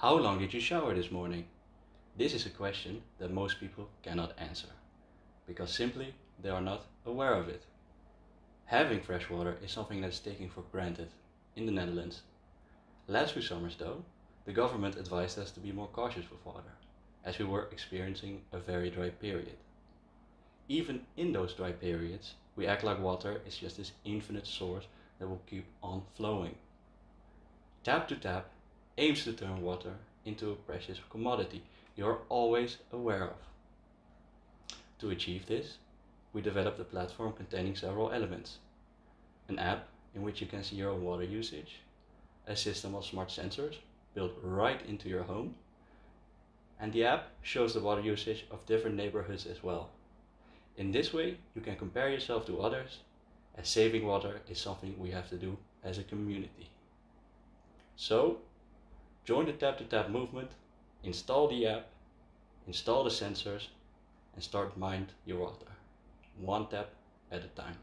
How long did you shower this morning? This is a question that most people cannot answer because simply they are not aware of it. Having fresh water is something that's taken for granted in the Netherlands. Last few summers though, the government advised us to be more cautious with water as we were experiencing a very dry period. Even in those dry periods, we act like water is just this infinite source that will keep on flowing. Tap2Tap aims to turn water into a precious commodity you're always aware of. To achieve this, we developed a platform containing several elements. An app in which you can see your water usage, a system of smart sensors built right into your home, and the app shows the water usage of different neighborhoods as well. In this way, you can compare yourself to others, as saving water is something we have to do as a community. So, join the Tap2Tap movement, install the app, install the sensors, and start mind your water, one tap at a time.